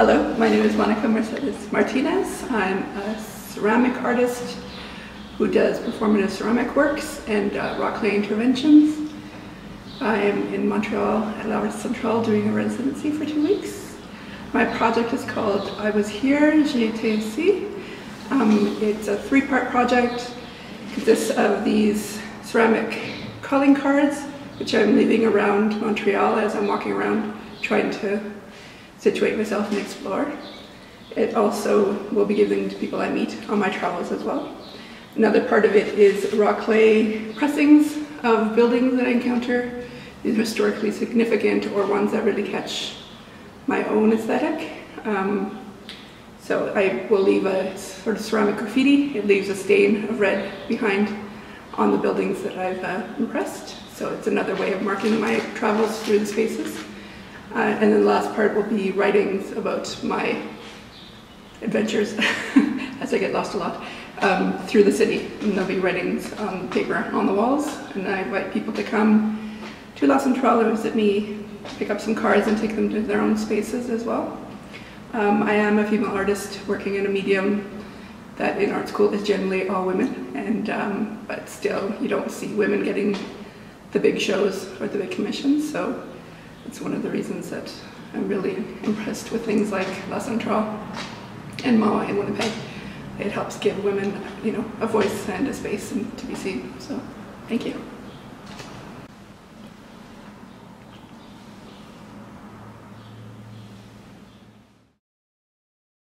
Hello, my name is Monica Mercedes Martinez. I'm a ceramic artist who does performative ceramic works and uh, rock clay interventions. I am in Montreal at La Centrale doing a residency for two weeks. My project is called I Was Here, J'étais ici. Um, it's a three-part project. It consists of these ceramic calling cards, which I'm leaving around Montreal as I'm walking around trying to situate myself and explore. It also will be given to people I meet on my travels as well. Another part of it is rock clay pressings of buildings that I encounter, either historically significant or ones that really catch my own aesthetic. Um, so I will leave a sort of ceramic graffiti. It leaves a stain of red behind on the buildings that I've uh, impressed. So it's another way of marking my travels through the spaces. Uh, and then the last part will be writings about my adventures, as I get lost a lot, um, through the city. And there'll be writings on paper on the walls, and I invite people to come to La Centrale and visit me, pick up some cards and take them to their own spaces as well. Um, I am a female artist working in a medium that in art school is generally all women, and um, but still you don't see women getting the big shows or the big commissions. So it's one of the reasons that I'm really impressed with things like La Centrale and MAWA in Winnipeg. It helps give women, you know, a voice and a space and to be seen. So, thank you.